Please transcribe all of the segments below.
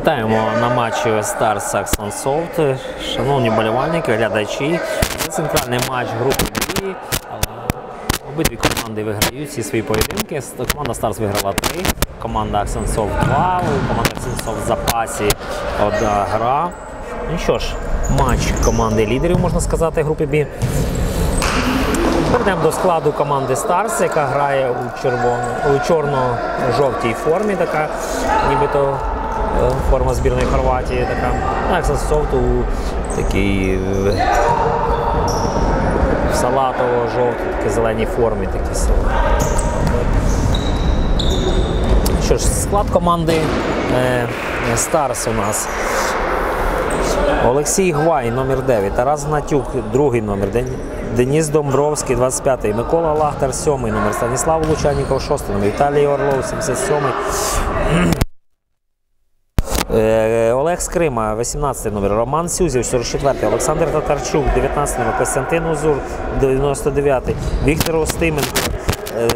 Вітаємо на матчі Star Saxon Soft. Шановні болівальники, глядачі. Це центральний матч групи B. Обидві команди виграють всі свої поєдинки. Команда Stars виграла 3, команда Accent Soft 2, у команди Accent Soft в запасі одна гра. Ну що ж, матч команди лідерів, можна сказати, групи B. Перейдемо до складу команди Stars, яка грає у, у чорно-жовтій формі, така нібито форма збірної Хорватії. така. Ну, Accent Soft у такій е, в салатово-жовтій, такій зеленій формі. Такі салати. Що ж, склад команди е, Stars у нас. Олексій Гвай, номер 9, Тарас Гнатюк, другий номер, Деніс Домбровський, 25-й, Микола Лахтар, 7 номер, Станіслав Лучаніков, 6 номер, Віталій Орлов, 77-й. Е, Скрима, 18 номер, Роман Сюзів, 44-й, Олександр Татарчук, 19 номер, Костянтин Узур, 99-й, Віктор Остименко, е,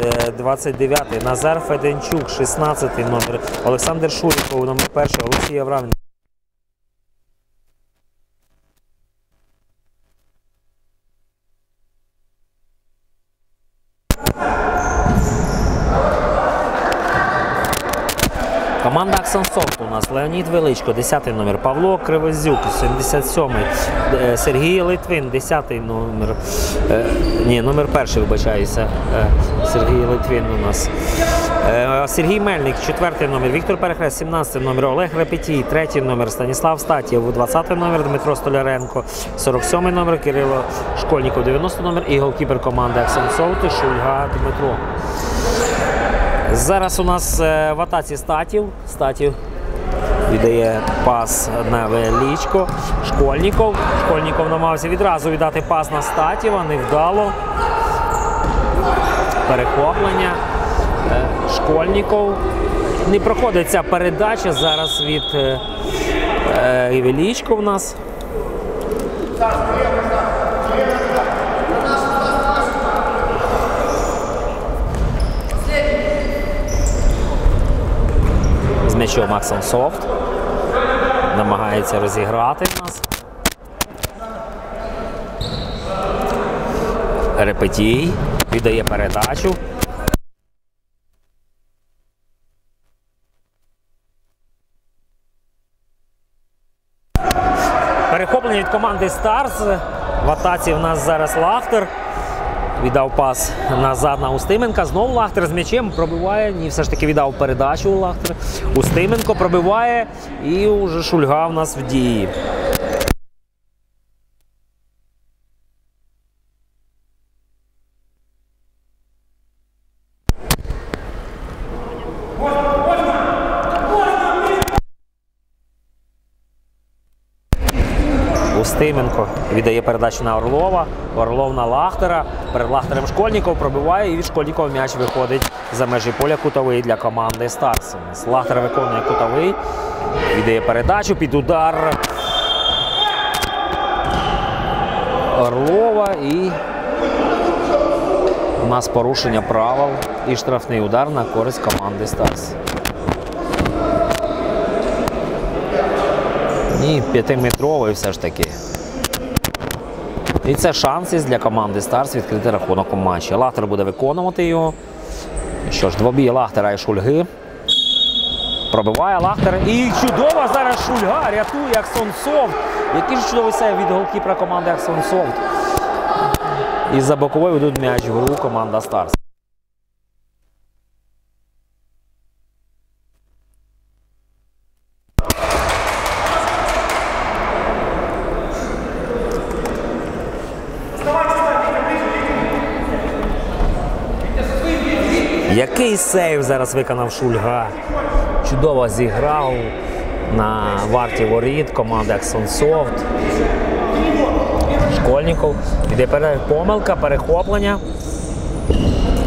29-й, Назар Феденчук, 16 номер, Олександр Шуріков, номер 1, Олексій Авраменко. Команда Аксонсофт у нас Леонід Величко, 10-й номер, Павло Кривозюк, 77-й, е, Сергій Литвин, 10-й номер. е, Ні, номер перший, вибачаюся. е, Сергій Литвин у нас. Сергій Мельник, 4 номер, Віктор Перехрест, 17 номер, Олег Репетій, 3 номер, Станіслав Статєв, 20 номер, Дмитро Столяренко, 47 номер, Кирило Школьніков, 90 номер і голкіпер команди Аксонсофт Шульга Дмитро. Зараз у нас е, в атаці статів. Статів віддає пас на величко. Школьніков. Школьніков намагався відразу віддати пас на статіва, невдало. Перехоплення. Е, Школьніков. Не проходить ця передача зараз від е, Величко в нас. З м'ячем Аксон Софт. Намагається розіграти нас. Репетій. Віддає передачу. Перехоплення від команди Старс. В атаці в нас зараз Лахтер. Віддав пас назад на Устименка. Знову Лахтер з м'ячем пробиває. Ні, все ж таки віддав передачу Лахтер. Устименко пробиває і уже Шульга в нас в дії. Устименко віддає передачу на Орлова. Орлов на Лахтера. Перед Лахтером Школьніков пробиває і від Школьнікова м'яч виходить за межі поля кутовий для команди Старс. Лахтер виконує кутовий. Віддає передачу під удар Орлова і у нас порушення правил і штрафний удар на користь команди Старс. Ні, п'ятиметровий все ж таки. І це шанс для команди Старс відкрити рахунок у матчі. Лахтер буде виконувати його. Що ж, двобій Лахтера і Шульги. Пробиває Лахтер. І чудова зараз Шульга рятує Аксонсофт. Який ж чудовий сейв від голкіпера команди Аксонсофт. І за боковою ведуть м'яч в гру команда Старс. Який сейв зараз виконав Шульга. Чудово зіграв на варті воріт команди Аксон Софт. Школьніков. Іде помилка, перехоплення.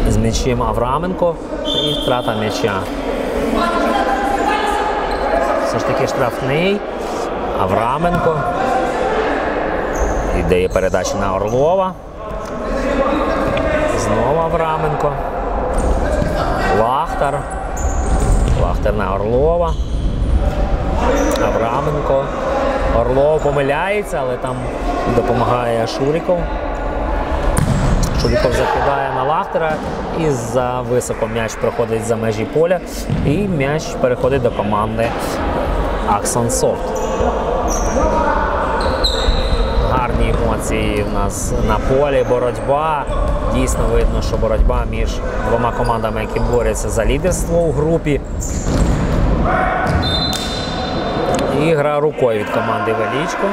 З м'ячем Авраменко і втрата м'яча. Все ж таки штрафний. Авраменко. Ідеє передачі на Орлова. Знову Авраменко. Лахтар. Лахтар на Орлова. Шуренко. Орлов помиляється, але там допомагає Шуріков. Шуріков закидає на лахтера і за високо м'яч проходить за межі поля. І м'яч переходить до команди Аксон Софт. Гарні емоції в нас на полі, боротьба. Дійсно видно, що боротьба між двома командами, які борються за лідерство у групі. І гра рукою від команди Велічко.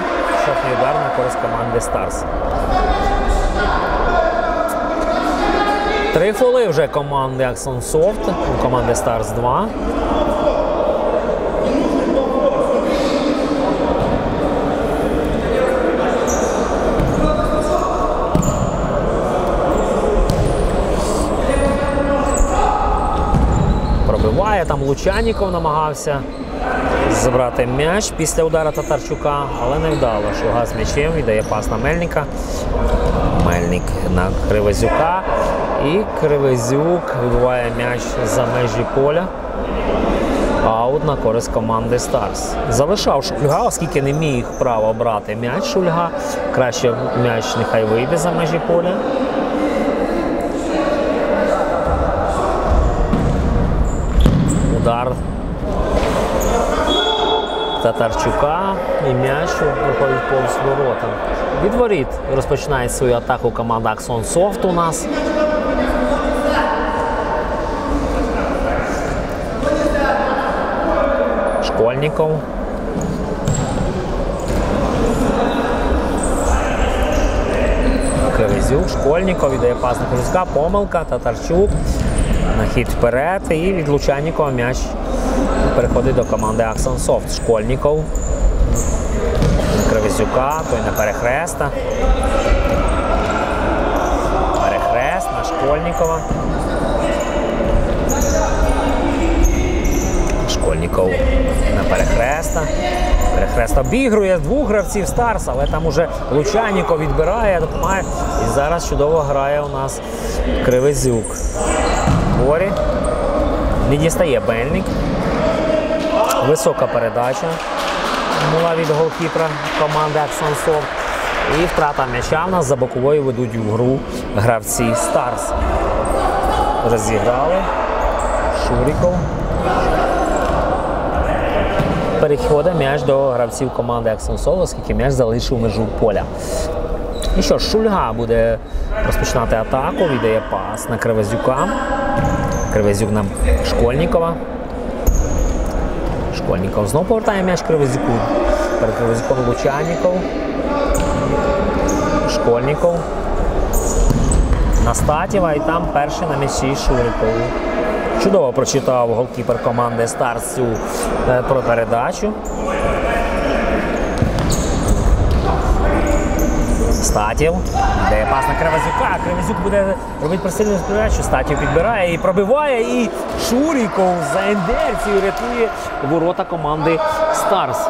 Шахний удар на користь команди Старс. Три фоли вже команди Soft, у команди Stars 2. Пробиває там Лучаніков намагався забрати м'яч після удара Татарчука, але невдало. Шульга з м'ячем віддає пас на Мельника. Мельник на Кривозюка. І Кривозюк вибиває м'яч за межі поля. Аут на користь команди Старс. Залишав Шульга, оскільки не мав право брати м'яч Шульга. Краще м'яч нехай вийде за межі поля. Татарчука і м'яч проходить повз ворота. Від воріт розпочинає свою атаку команда Аксон Софт у нас. Школьников. Кривизюк, Школьников віддає пас на Кузька, помилка, Татарчук. На хід вперед і від Лучанікова м'яч переходить до команди Софт. Школьников. На Кривизюка, той на перехреста. Перехрест на Школьникова. Школьников на перехреста. Перехрест обігрує двох гравців Старс, але там уже Лучаніков відбирає, допомагає. І зараз чудово грає у нас Кривизюк. Борі. Не дістає Мельник. Висока передача була від голкіпера команди Аксон Софт. І втрата м'яча в нас за боковою ведуть в гру гравці Старс. Розіграли. Шуріков. Переходить м'яч до гравців команди Аксон оскільки м'яч залишив межі поля. І що Шульга буде розпочинати атаку, віддає пас на Кривозюка. Кривозюк на Школьникова. Школьников знову повертає м'яч Кривозіку. Перед Кривозіком Лучаніков. Школьников. На Статєва і там перший на м'ячі Шуриков. Чудово прочитав голкіпер команди Старс цю е, передачу. Статів. Де пас на Кривозюка. Кривозюк буде робити просильну передачу. Статів підбирає і пробиває. І Шуріков за індерцію рятує ворота команди Старс.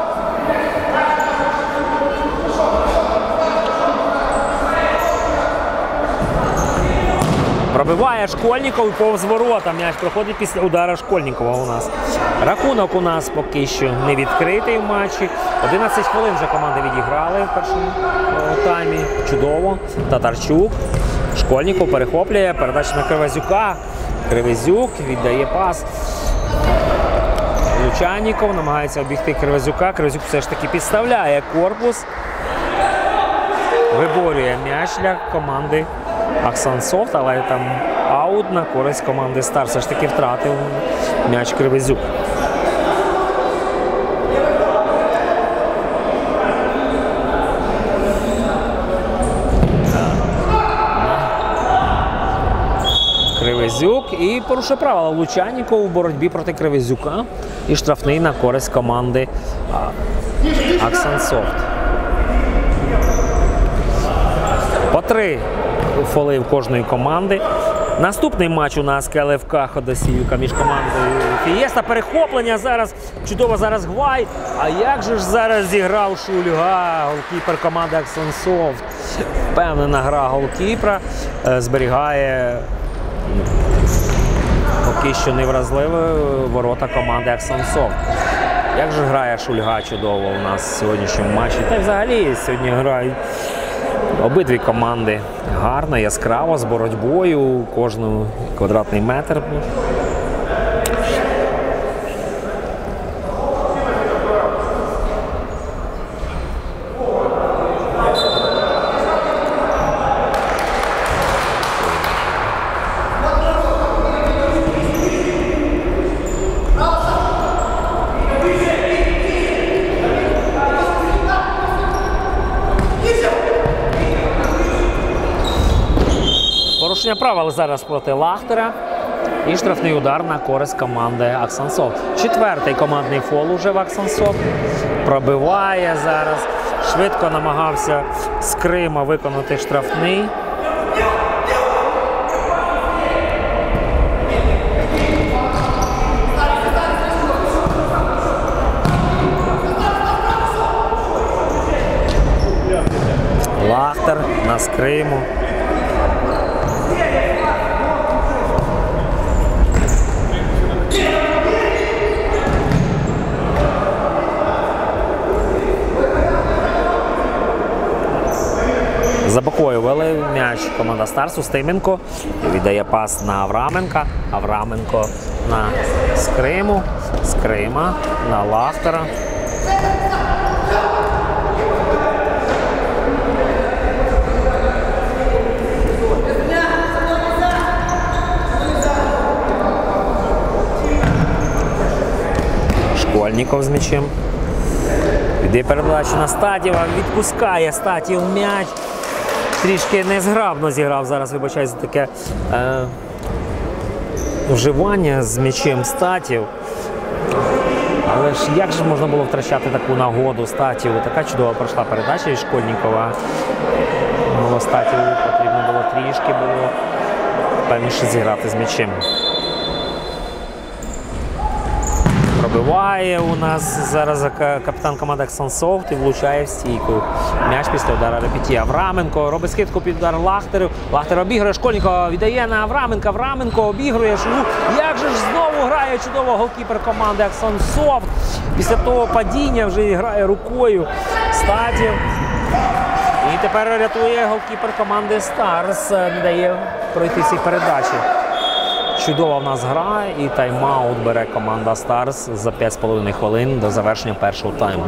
Пробиває Школьников і повз ворота. М'яч проходить після удара Школьникова у нас. Рахунок у нас поки що не відкритий в матчі. 11 хвилин вже команди відіграли в першому е, таймі. Чудово. Татарчук. Школьников перехоплює. Передача на Кривезюка. Кривезюк віддає пас. Лучаніков намагається обігти Кривезюка. Кривезюк все ж таки підставляє корпус. Виборює м'яч для команди Аксан Софт, але там аут на користь команди Стар. Все ж таки втратив м'яч Кривезюк. Кривезюк і порушує правила Лучаніков у боротьбі проти Кривезюка. І штрафний на користь команди Аксан Софт. По три фоли в кожної команди. Наступний матч у нас КЛФК Ходосівка між командою Фієста. Перехоплення зараз. Чудово зараз Гвай. А як же ж зараз зіграв Шульга, голкіпер команди AxxonSoft. Впевнена гра голкіпера. Е, Зберігає поки що не вразливі ворота команди AxxonSoft. Як же грає Шульга чудово у нас в сьогоднішньому матчі? Та й взагалі сьогодні грають обидві команди гарно, яскраво, з боротьбою, кожну квадратний метр. Порушення зараз проти Лахтера. І штрафний удар на користь команди Аксансов. Четвертий командний фол уже в Аксансов. Пробиває зараз. Швидко намагався з Крима виконати штрафний. Лахтер на скриму. За бокою вели м'яч команда Старсу Стименко. Віддає пас на Авраменка. Авраменко на Скриму. Скрима на Лахтера. Школьніков з м'ячем. Іде передача на Статєва, відпускає Статів м'яч. Трішки незграбно зіграв зараз, вибачаю, за таке е, вживання з м'ячем Статів. Але ж як же можна було втрачати таку нагоду Статів? Така чудова пройшла передача від Школьнікова. Ну, Статів потрібно було трішки було певніше зіграти з м'ячем. Пробиває у нас зараз капітан команди AxxonSoft і влучає в стійку. М'яч після удара Репетія. Авраменко робить скидку під удар Лахтеру. Лахтер обігрує Школьникова, віддає на Авраменка. Авраменко обігрує Шулу. Як же ж знову грає чудово голкіпер команди AxxonSoft. Після того падіння вже грає рукою Статєв. І тепер рятує голкіпер команди Stars. Не дає пройти цій передачі. Чудова в нас гра і тайм-аут бере команда Старс за 5,5 хвилин до завершення першого тайму.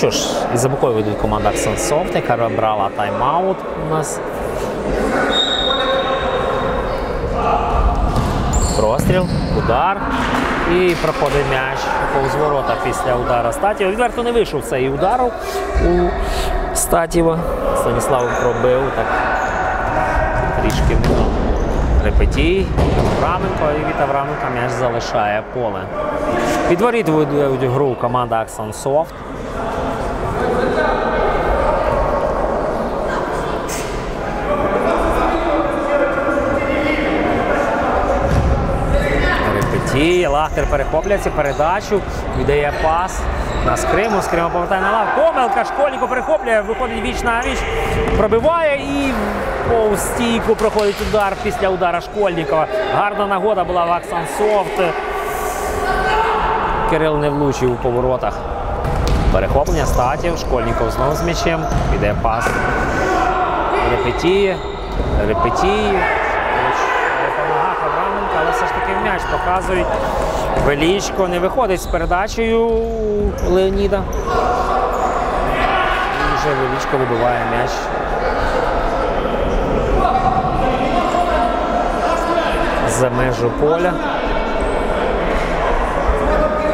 Що ж, із бокою ведуть команда Аксенсофт, яка брала тайм-аут у нас. Простріл, удар. І проходить м'яч повз ворота після удара Статєва. Відверто не вийшов цей удар у Статєва. Станіслав пробив так трішки. Репетій. Авраменко і від Авраменка м'яч залишає поле. Під гру команда Аксон Репетій, Лахтер перехоплює цю передачу, віддає пас на Скриму. Скрима повертає на лав. Помилка, Школьнико перехоплює, виходить віч на віч, пробиває і повз стійку проходить удар після удара Школьникова. Гарна нагода була в Аксан Софт. Кирил не влучив у поворотах. Перехоплення статів. Школьников знову з м'ячем. Іде пас. Репетіє. Репетіє. По ногах Авраменка, але все ж таки в м'яч показують. Велічко не виходить з передачею Леоніда. І вже Велічко вибиває м'яч. За межу поля.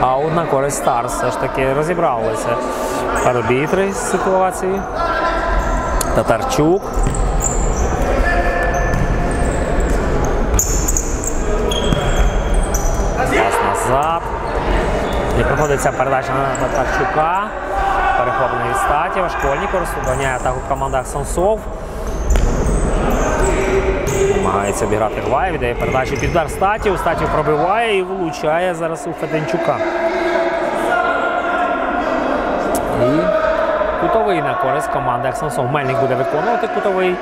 Аут на користь Старс. Все ж таки розібралися арбітри з ситуації. Татарчук. Пас назад. Не проходиться передача на Татарчука. Перехоплення від Статєва. Школьников розганяє атаку команда Аксансов. Намагається обіграти Гвай, віддає передачу під удар Статів. Статів пробиває і влучає зараз у Феденчука. І кутовий на користь команди Аксансов. Мельник буде виконувати кутовий.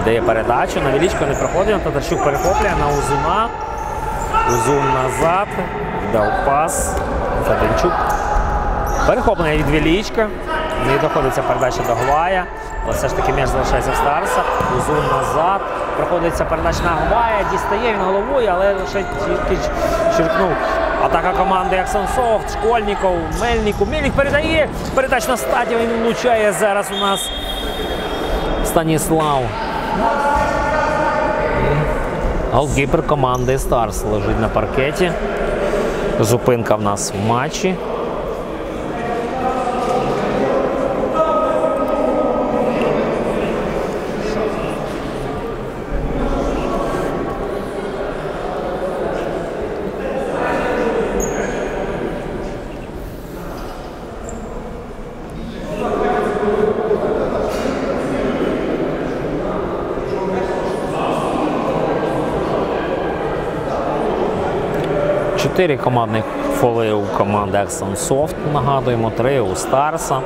Віддає передачу. На Велічко не проходить. Татарчук перехоплює на Узуна. Узун назад. Дав пас. Феденчук. Перехоплення від Велічка. Не доходиться передача до Гвая. Але все ж таки м'яч залишається в Stars а. Узун назад. Проходиться передача на Гвая. Дістає він головою, але лише тільки черкнув. Атака команди AxxonSoft, Школьников, Мельнику. Мельник передає. Передача на Статєва, він влучає зараз у нас Станіслав. Голкіпер команди Stars лежить на паркеті. Зупинка в нас в матчі. Чотири командних фоли у команди Exxon нагадуємо, три у Старса.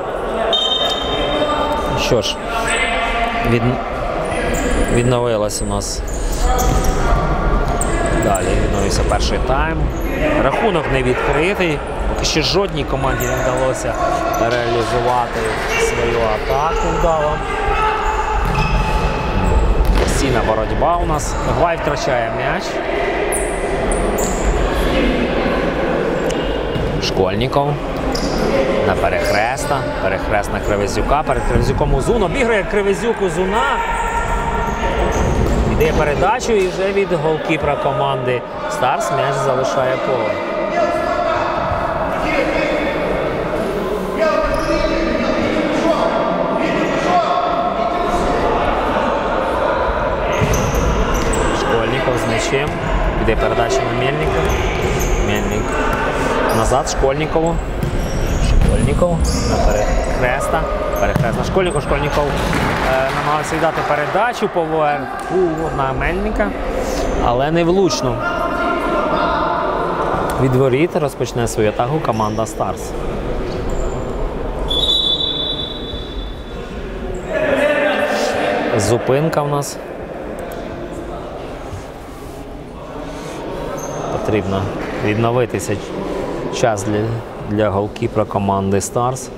Що ж, від... відновилась у нас. Далі відновився перший тайм. Рахунок не відкритий. Поки ще жодній команді не вдалося реалізувати свою атаку вдало. Постійна боротьба у нас. Гвай втрачає м'яч. Школьников. На перехреста. Перехрест на Кривезюка. Перед Кривезюком Узун. Обіграє Кривезюк Узуна. Іде передачу і вже від голкіпера команди Старс м'яч залишає поле. Школьников з м'ячем. Іде передача на Мельника. Назад Школьникову. Школьников перехреста. Перехрест на Школьников. Школьников е, намагався віддати передачу поверху на Мельника, але не влучно. Від розпочне свою атаку команда Старс. Зупинка в нас. Потрібно відновитися час для, для голкіпера команди Старс.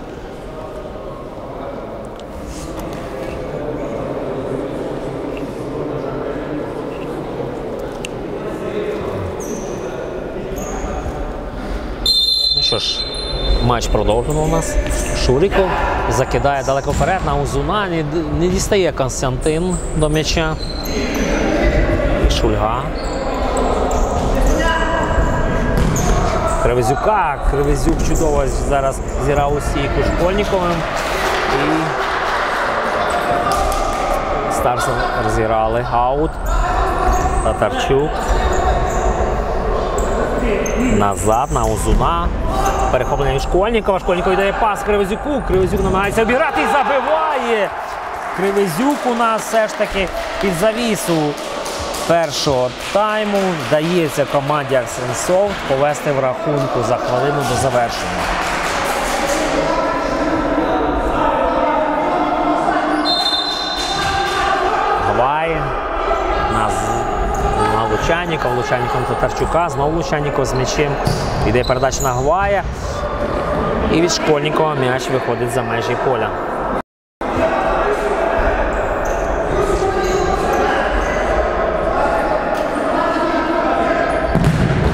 Ну що ж, матч продовжено у нас. Шуріков закидає далеко вперед на Узуна. Не, дістає Константин до м'яча. Шульга. Кривезюка. Кривезюк чудово зараз зіграв у стійку Школьниковим. І Старс розіграли. Аут. Татарчук. Назад на Узуна. Перехоплення від Школьникова. Школьников віддає пас Кривезюку. Кривезюк намагається обіграти і забиває. Кривезюк у нас все ж таки під завісу першого тайму вдається команді Арсенсофт повести в рахунку за хвилину до завершення. Гвай на, на Лучаніков на Татарчука, знову Лучаніков з м'ячем. Іде передача на Гвая. І від Школьникова м'яч виходить за межі поля.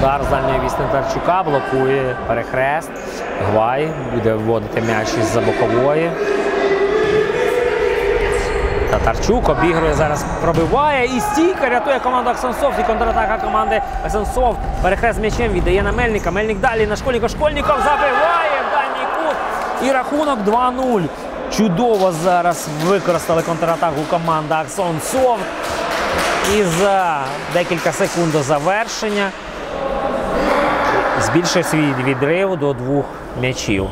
удар з Тарчука, блокує перехрест. Гвай буде вводити м'яч із-за бокової. Татарчук обігрує зараз, пробиває і стійка рятує команду AxxonSoft і контратака команди AxxonSoft. Перехрест м'ячем віддає на Мельника. Мельник далі на Школьникова. Школьников забиває в дальній кут. І рахунок 2-0. Чудово зараз використали контратаку команда AxxonSoft. І за декілька секунд до завершення збільшив свій відрив до двох м'ячів.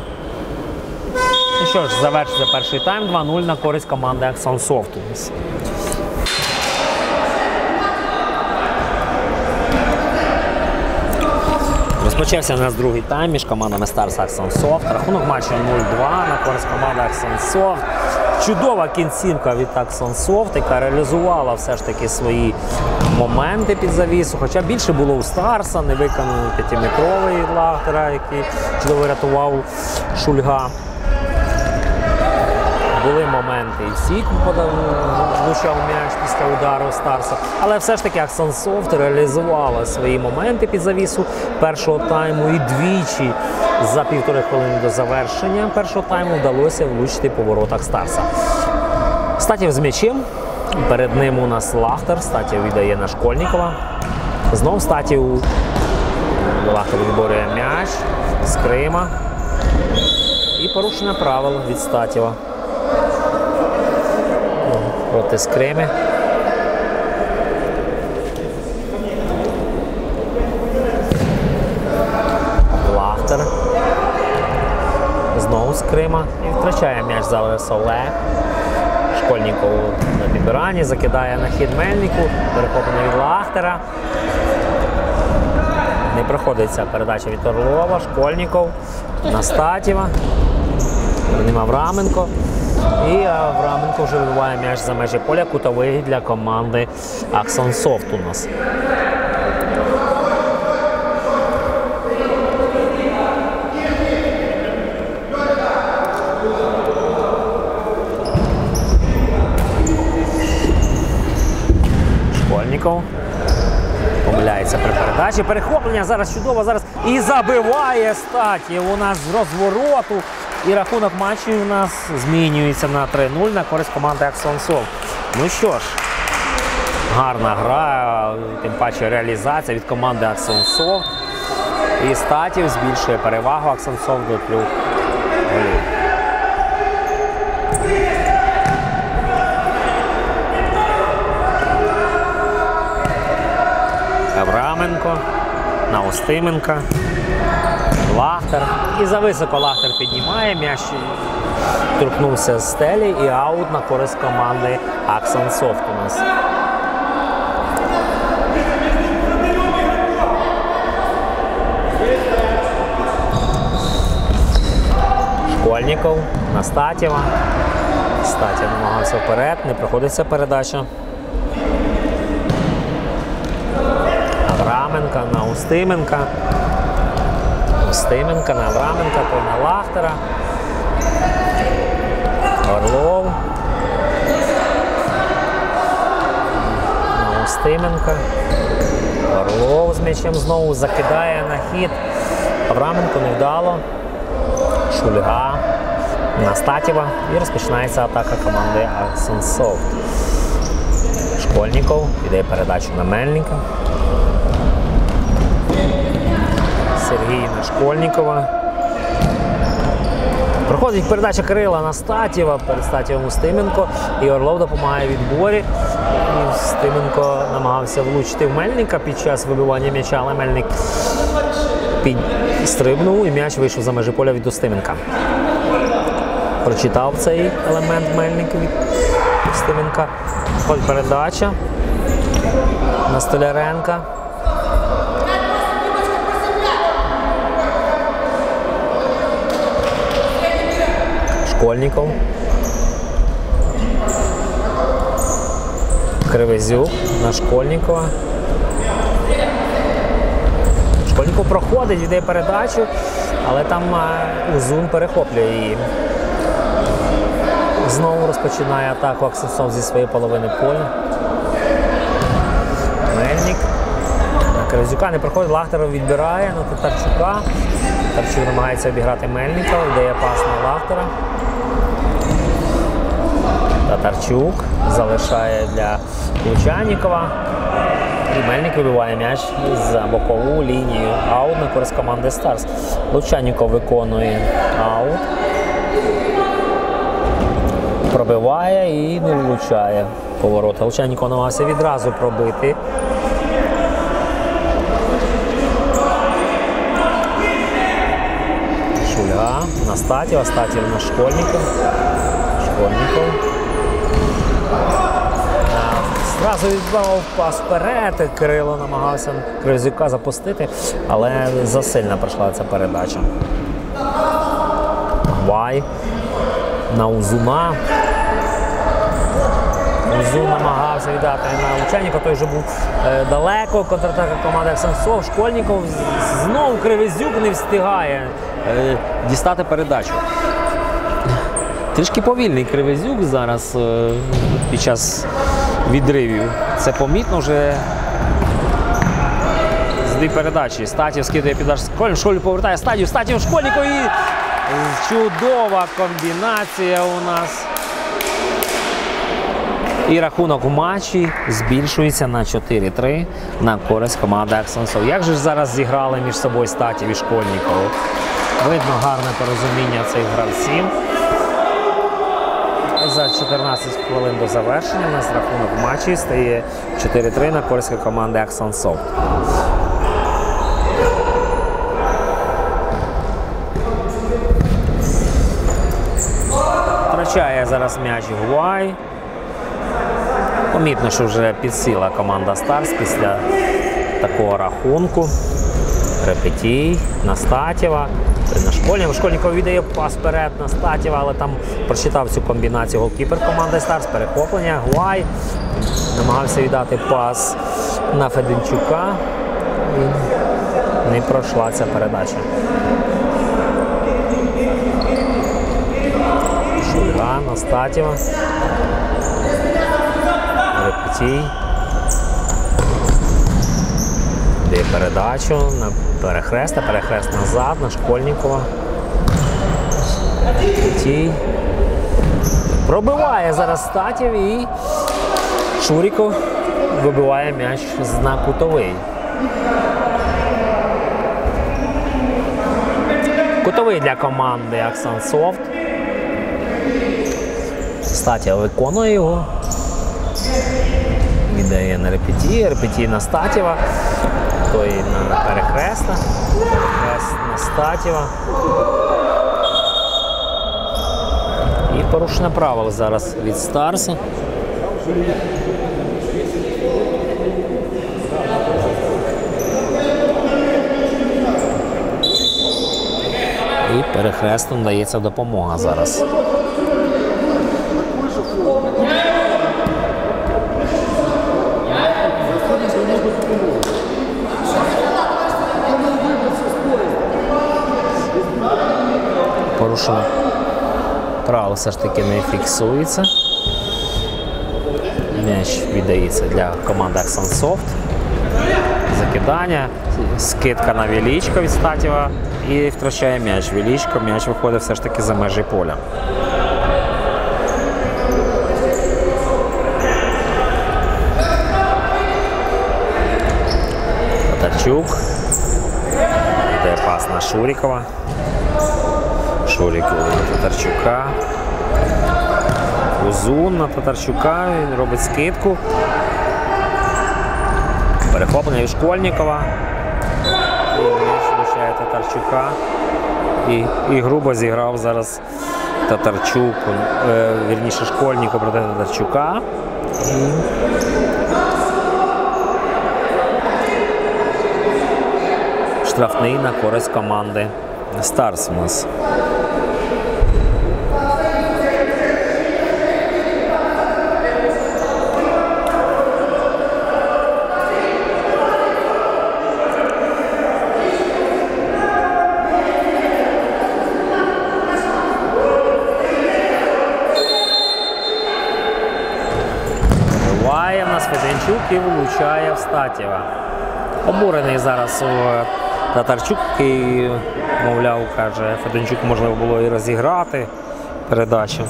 Ну що ж, завершиться перший тайм 2-0 на користь команди Axon Soft. Розпочався у нас другий тайм між командами Stars Axon Soft. Рахунок матчу 0-2 на користь команди Axon Soft. Чудова кінцівка від Axon Soft, яка реалізувала все ж таки свої моменти під завісу. Хоча більше було у Старса, не виконаний п'ятиметровий від Лахтера, який чудово рятував Шульга. Були моменти і всі влучав м'яч після удару Старса. Але все ж таки Аксон Софт реалізувала свої моменти під завісу першого тайму і двічі за півтори хвилини до завершення першого тайму вдалося влучити по воротах Старса. Статів з м'ячем. Перед ним у нас Лахтер. Статів віддає на Школьникова. Знов Статів Лахтер відборює м'яч з Крима. І порушення правил від Статєва проти скрими. Лахтер. Знову з Крима. І втрачає м'яч зараз Олег. Школьников на підбиранні, закидає на хід Мельнику, перехоплений від Лахтера. Не проходиться передача від Орлова, Школьніков, на Статєва. Нема Авраменко. І Авраменко вже вибиває м'яч за межі поля кутовий для команди Аксон Софт у нас. Школьников. Помиляється при передачі. Перехоплення зараз чудово зараз і забиває статі. У нас з розвороту. І рахунок матчу у нас змінюється на 3-0 на користь команди Аксонсов. Ну що ж, гарна гра, тим паче реалізація від команди Аксонсов. І статів збільшує перевагу Аксонсов до трьох голів. Авраменко на Остименка. Лахтер. І зависоко Лахтер піднімає м'яч. Торкнувся з стелі і аут на користь команди Аксон Софт у нас. Школьников на Статєва. Статєв намагався вперед, не проходиться передача. Авраменка на Устименка. Устименка на Авраменка, то на Лахтера. Орлов. На Устименка. Орлов з м'ячем знову закидає на хід. Авраменко невдало. Шульга на Статєва. І розпочинається атака команди Аксенсов. Школьников іде передачу на Мельника. Сергій Школьникова. Проходить передача Кирила на Статєва, перед Статєвом Устименко. І Орлов допомагає відборі. І Стименко намагався влучити в Мельника під час вибивання м'яча, але Мельник підстрибнув і м'яч вийшов за межі поля від Устименка. Прочитав цей елемент Мельник від Устименка. Ходить передача на Столяренка. Школьников. Кривезюк на Школьникова. Школьников проходить, йде передачу, але там Узун перехоплює її. Знову розпочинає атаку Аксенсов зі своєї половини поля. Мельник Кривзюка не проходить, Лахтеров відбирає на Татарчука. Татарчук намагається обіграти Мельникова, дає пас на Лахтера. Татарчук залишає для Лучанікова. І Мельник вибиває м'яч за бокову лінію. Аут на користь команди Старс. Лучаніков виконує аут. Пробиває і не влучає поворота. Лучаніков намагався відразу пробити. Шульга на Статів, Статів на Школьников. Школьников. Зразу відбав пас вперед. Кирило намагався Кривзюка запустити, але засильно пройшла ця передача. Вай на Узуна. Узун намагався віддати на Лучаніка, той вже був е, далеко. Контратака команди Аксенсов. Школьников знову Кривезюк не встигає е, дістати передачу. Трішки повільний Кривезюк зараз е, під час відривів. Це помітно вже з дві передачі. Статів скидує під аж Школь, Школь повертає стадію, статів Школьников і чудова комбінація у нас. І рахунок у матчі збільшується на 4-3 на користь команди Аксонсов. Як же ж зараз зіграли між собою Статів і Школьников? Видно гарне порозуміння цих гравців. За 14 хвилин до завершення у нас рахунок матчі стає 4-3 на користь команди Axon Soft. Втрачає зараз м'яч Гуай. Помітно, що вже підсіла команда Старс після такого рахунку. Репетій на на Школьников. Віддає пас вперед на Статєва, але там прочитав цю комбінацію голкіпер команди Stars. Перехоплення. Гвай намагався віддати пас на Феденчука. І не пройшла ця передача. Шульга на Статєва. Репетій. Дає передачу на перехреста, перехрест назад, на Школьникова. Тій. Пробиває зараз статів і Шуріков вибиває м'яч на кутовий. Кутовий для команди Аксан Софт. Статія виконує його. Віддає на репетії, репетій на Статєва той на перехреста, перехрест на Статєва. І порушення правил зараз від Старса. І перехрестом дається допомога зараз. порушення правил все ж таки не фіксується. М'яч віддається для команди Soft. Закидання, скидка на Вілічка від Статєва і втрачає м'яч. Вілічко, м'яч виходить все ж таки за межі поля. Татарчук. Йде пас на Шурікова. На Татарчука. Узун на Татарчука. Він робить скидку. Перехоплення від Школьникова. І Татарчука. І, і грубо зіграв зараз Татарчук, е, вірніше Школьников проти Татарчука. І... Штрафний на користь команди Старс у нас. Влучає в. Обурений зараз е, Татарчук, який, мовляв, каже, Федончук можливо було і розіграти передачу.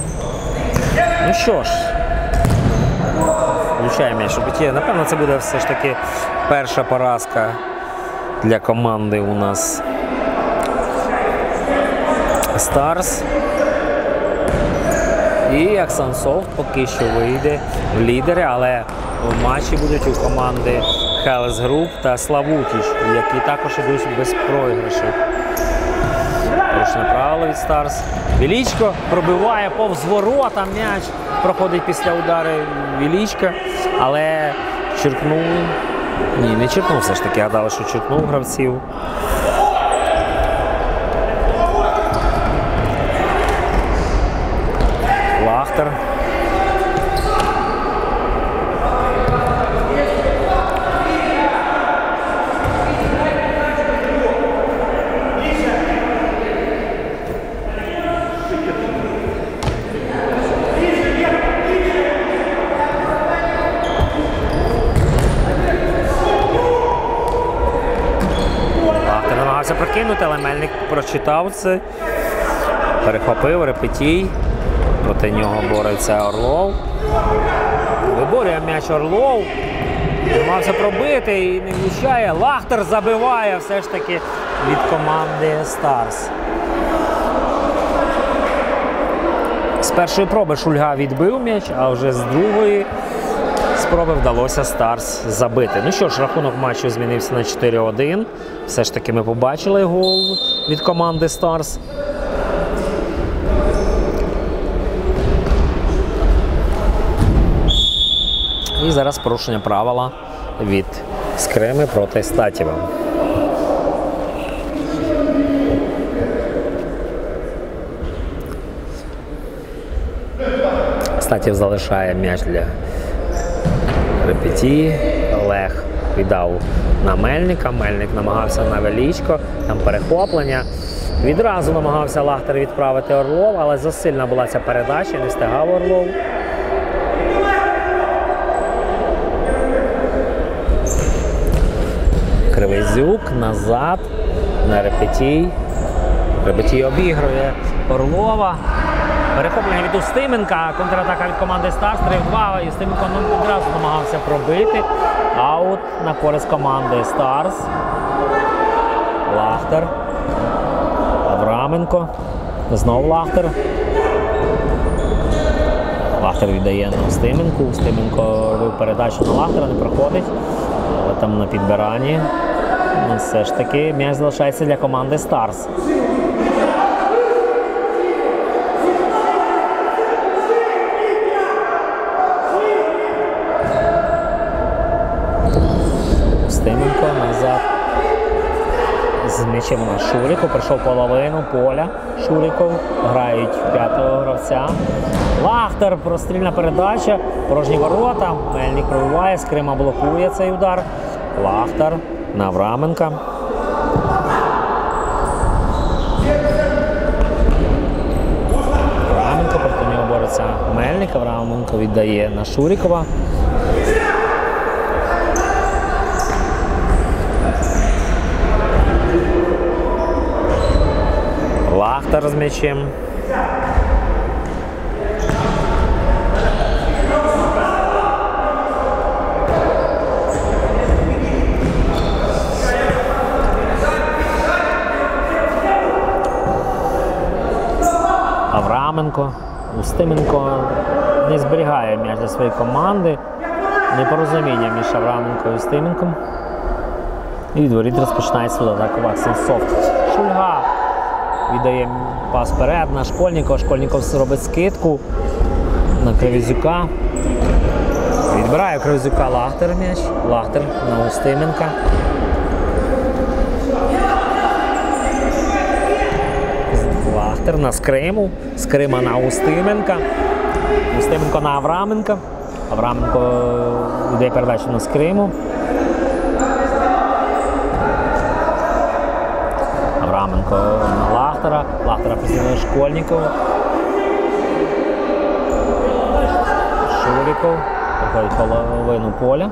Ну що ж, включає м'яч у биті. Напевно, це буде все ж таки перша поразка для команди у нас Старс. І AxxonSoft поки що вийде в лідери, але в матчі будуть у команди Хелес Груп та Славутіч, які також ідуть без програшу. Порушення правило від Stars. Величко пробиває повз ворота м'яч. Проходить після удару Величка, але черкнув. Ні, не черкнув все ж таки, гадали, що черкнув гравців. Лахтер намагався прокинути, але Мельник прочитав це. Перехопив Репетій. Проти нього бореться Орлов. Виборює м'яч Орлов. Намагався пробити і не влучає. Лахтер забиває все ж таки від команди Stars. З першої проби Шульга відбив м'яч, а вже з другої спроби вдалося Stars забити. Ну що ж, рахунок матчу змінився на 4-1. Все ж таки ми побачили гол від команди Старс. І зараз порушення правила від Скрими проти Статєва. Статів залишає м'яч для репетії. Олег віддав на Мельника. Мельник намагався на велічко, там перехоплення. Відразу намагався Лахтер відправити Орлов, але засильна була ця передача, не встигав Орлов. Кривизюк назад на репетій. Репетій обігрує Орлова. Перехоплення від Устименка, контратака від команди Stars 3-2. І Устименко ну, одразу намагався пробити. Аут на користь команди Stars. Лахтер. Авраменко. Знову Лахтер. Лахтер віддає на Устименку. Устименко робив передачу на Лахтера, не проходить. Але там на підбиранні. Ну, все ж таки м'яч залишається для команди Stars. З м'ячем на Шуріку. Прийшов половину поля. Шуріков. Грають п'ятого гравця. Лахтер, прострільна передача. Порожні ворота. Мельник пробиває. Скрима блокує цей удар. Лахтер на Авраменка. Авраменко проти нього бореться Мельник. Авраменко віддає на Шурікова. Лахтер з м'ячем. Авраменко, Устименко не зберігає м'яч для своєї команди. Непорозуміння між Авраменко і Устименком. І від воріт розпочинає свою атаку AxxonSoft. Шульга віддає пас вперед на Школьникова. Школьников робить скидку на Кривізюка. Відбирає Кривізюка Лахтер м'яч. Лахтер на Устименка. Лахтер на Скриму. Скрима на Устименка. Устименко на Авраменка. Авраменко йде передачу на Скриму. Романенко на Лахтера. Лахтера присилає Школьникову. Шуріков. Проходить половину поля.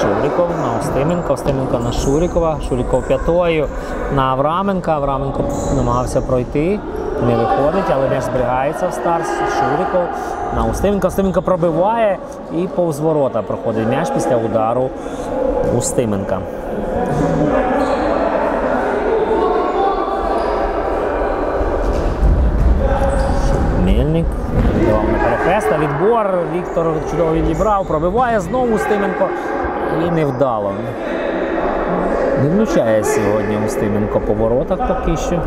Шуріков на Остименка, Остименка на Шурікова, Шуріков п'ятою, на Авраменка, Авраменко намагався пройти не виходить, але м'яч зберігається в старт. Шуріков на Устименка. Устименко пробиває і повз ворота проходить м'яч після удару Устименка. Мельник перехреста. Відбор. Віктор чудово відібрав, пробиває знову Устименко. І невдало. Не влучає сьогодні Устименко по воротах поки що.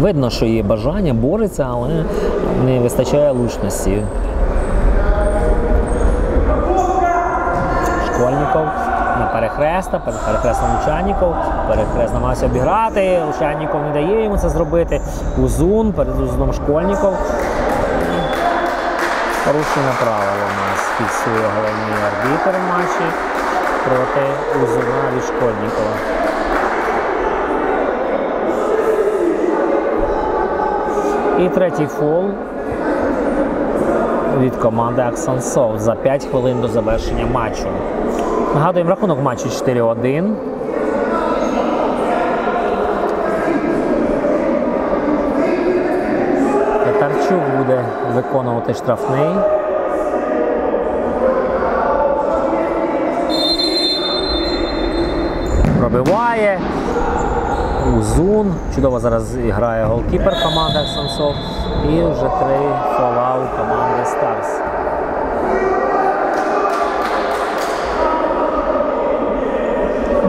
Видно, що є бажання, бореться, але не вистачає лучності. Школьников на перехреста, перед перехрестом Лучаніков, перехрест намагався обіграти, Лучаніков не дає йому це зробити. Узун, перед Узуном Школьников. Порушення правила у нас фіксує головний арбітр в матчі проти Узуна від Школьникова. І третій фол від команди Аксансов за 5 хвилин до завершення матчу. Нагадуємо, рахунок матчу 4-1. Татарчук буде виконувати штрафний. Пробиває. Узун. Чудово зараз грає голкіпер команди Аксансов. І вже три фола у команди Старс.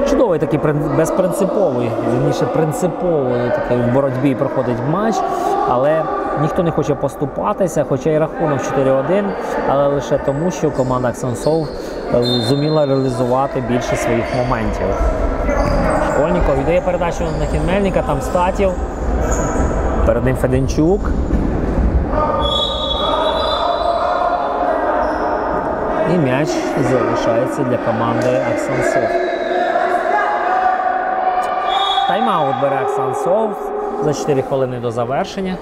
Чудовий такий безпринциповий, вірніше принциповий такий в боротьбі проходить матч, але ніхто не хоче поступатися, хоча і рахунок 4-1, але лише тому, що команда Аксансов е, зуміла реалізувати більше своїх моментів. Школьников віддає передачу на Хінмельника, там статів. Перед ним Феденчук. І м'яч залишається для команди Аксансов. Тайм-аут бере Аксансов за 4 хвилини до завершення.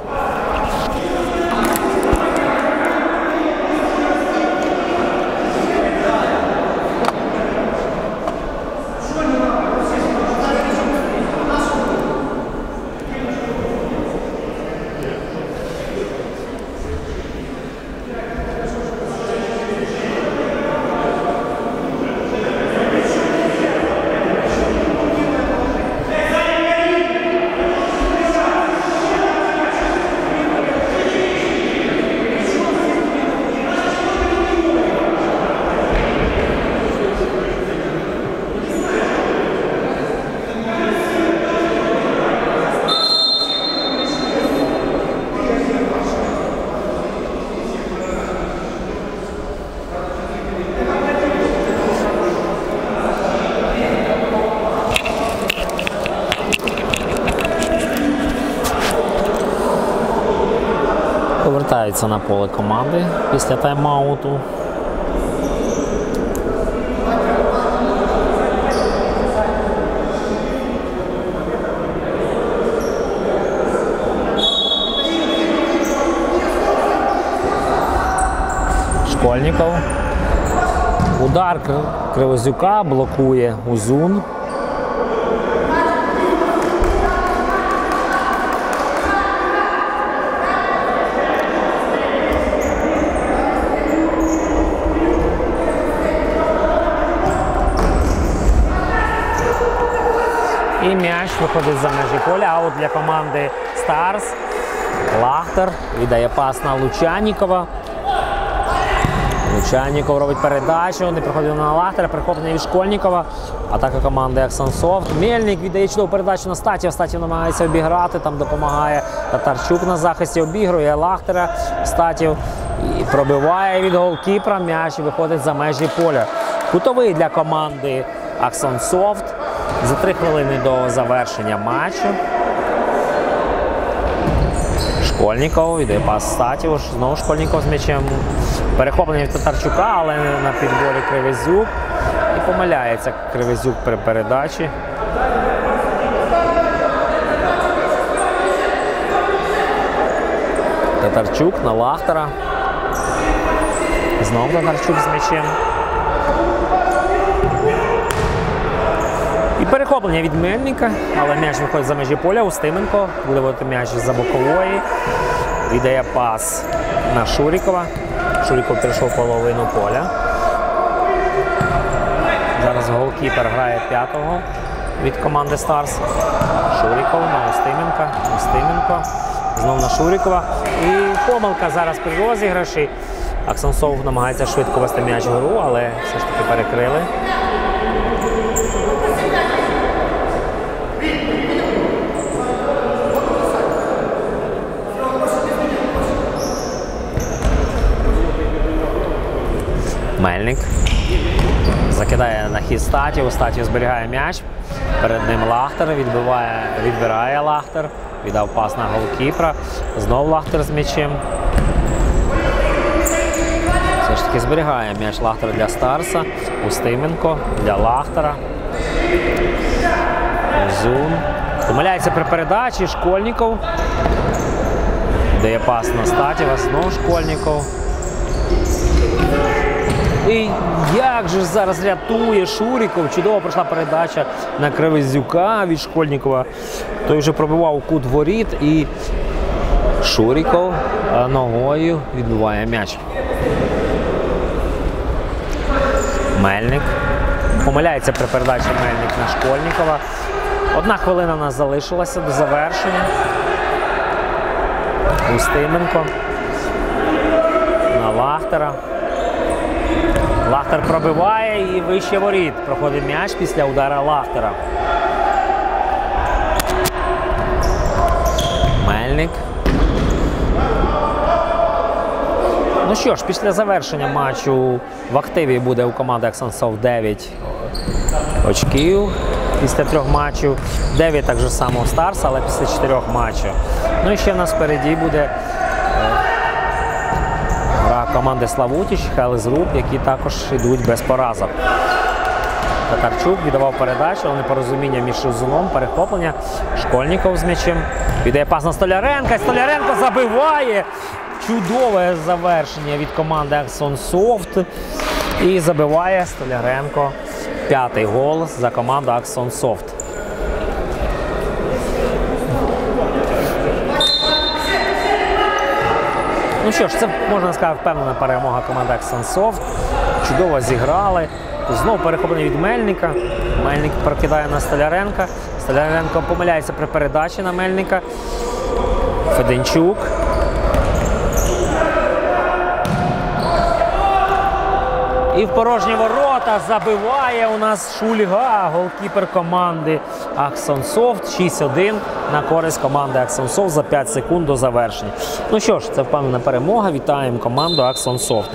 Повертаються на поле команди після тайм-ауту. Школьников. Удар Кривозюка блокує Узун. І м'яч виходить за межі поля. Аут для команди Stars. Лахтер віддає пас на Лучанікова. Лучаніков робить передачу, не приходить на Лахтера, перехоплення від Школьникова. Атака команди AxxonSoft. Мельник віддає чудову передачу на Статєв. Статєв намагається обіграти, там допомагає Татарчук на захисті, обігрує Лахтера. Статєв і пробиває від голкіпера. М'яч виходить за межі поля. Кутовий для команди Аксансофт. За три хвилини до завершення матчу. Школьников, йде пас Статів, знову Школьников з м'ячем. Перехоплення від Татарчука, але на підборі Кривезюк. І помиляється Кривезюк при передачі. Татарчук на Лахтера. Знову Татарчук з м'ячем. І перехоплення від Мельника, але м'яч виходить за межі поля. Устименко буде водити м'яч за бокової. Віддає пас на Шурікова. Шуріков перейшов половину поля. Зараз голкіпер грає п'ятого від команди Старс. Шуріков на Устименка. Устименко. Знов на Шурікова. І помилка зараз при розіграші. Аксенсов намагається швидко вести м'яч вгору, але все ж таки перекрили. Мельник. Закидає на хід статів. Статів зберігає м'яч. Перед ним Лахтер. Відбиває, відбирає Лахтер. Віддав пас на голкіпра. Знов Лахтер з м'ячем. Все ж таки зберігає м'яч Лахтер для Старса. Устименко для Лахтера. Зун. Помиляється при передачі. Школьніков. Дає пас на Статєва. Знов Школьніков. І як же зараз рятує Шуріков. Чудово пройшла передача на Кривизюка від Школьнікова. Той вже пробивав кут воріт і Шуріков е, ногою відбиває м'яч. Мельник. Помиляється при передачі Мельник на Школьнікова. Одна хвилина нас залишилася до завершення. Устименко. На Лахтера. Лахтер пробиває і вище воріт. Проходить м'яч після удара Лахтера. Мельник. Ну що ж, після завершення матчу в активі буде у команди Аксансов 9 очків після трьох матчів. 9 так же само Stars, але після чотирьох матчів. Ну і ще в нас впереді буде гра команди Славутіч, Хелес які також йдуть без поразок. Татарчук віддавав передачу, але непорозуміння між Шизуном, перехоплення. Школьников з м'ячем. Віддає пас на Столяренка. Столяренко забиває. Чудове завершення від команди AxxonSoft. І забиває Столяренко п'ятий гол за команду Аксон Софт. Ну що ж, це можна сказати впевнена перемога команди Аксенсофт. Чудово зіграли. Знов перехоплення від Мельника. Мельник прокидає на Столяренка. Столяренко помиляється при передачі на Мельника. Феденчук. І в порожні ворота забиває у нас Шульга, голкіпер команди AxxonSoft. 6-1 на користь команди AxxonSoft за 5 секунд до завершення. Ну що ж, це впевнена перемога. Вітаємо команду AxxonSoft.